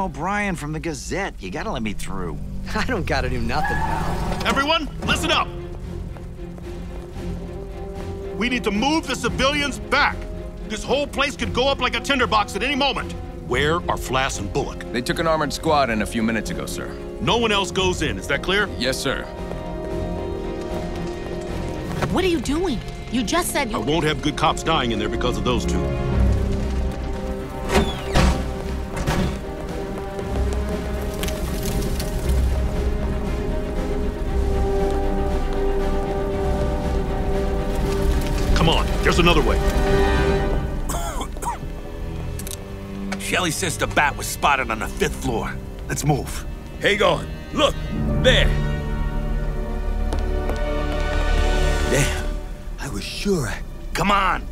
Ryan from the Gazette. You gotta let me through. I don't gotta do nothing, pal. Everyone, listen up! We need to move the civilians back. This whole place could go up like a tinderbox at any moment. Where are Flass and Bullock? They took an armored squad in a few minutes ago, sir. No one else goes in, is that clear? Yes, sir. What are you doing? You just said I won't have good cops dying in there because of those two. There's another way. Shelly says the bat was spotted on the fifth floor. Let's move. Hang on. Look, there. Damn, I was sure I... Come on!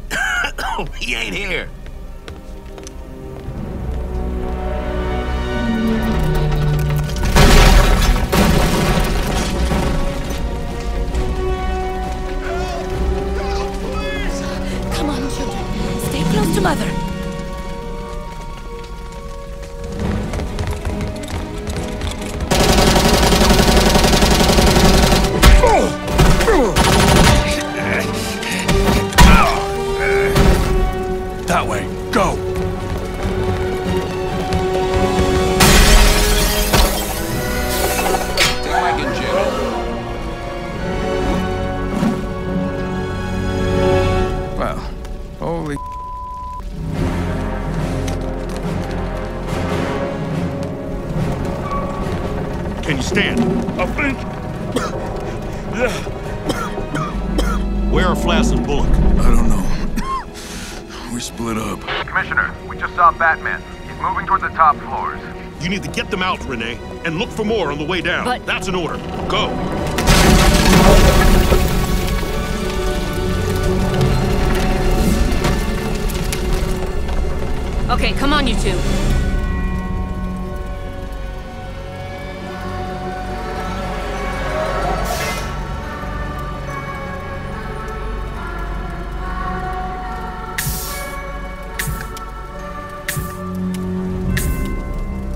he ain't here. That way. Go. Well, holy Can you stand? I think. Where are Flass and Bullock? I don't know. We split up. Commissioner, we just saw Batman. He's moving toward the top floors. You need to get them out, Renee, and look for more on the way down. But- That's an order. Go. Okay, come on, you two.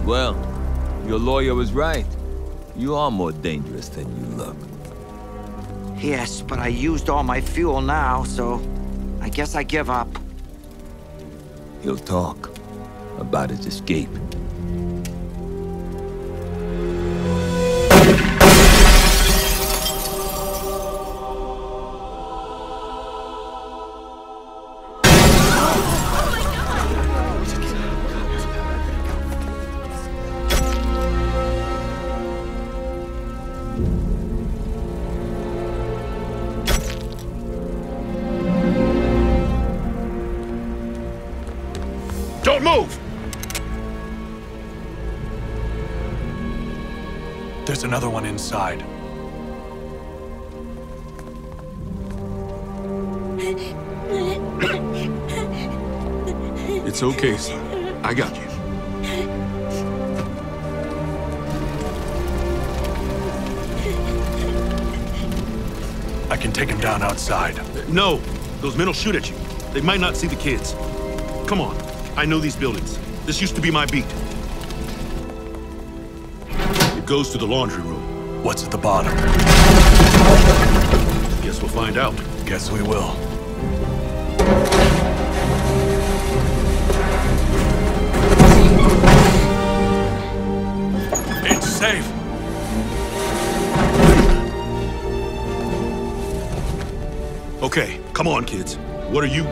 Well, your lawyer was right. You are more dangerous than you look. Yes, but I used all my fuel now, so I guess I give up. He'll talk about his escape. Don't move! There's another one inside. It's okay, son. I got you. Can take him down outside. No, those men will shoot at you. They might not see the kids. Come on, I know these buildings. This used to be my beat. It goes to the laundry room. What's at the bottom? Guess we'll find out. Guess we will. Okay, come on, kids. What are you?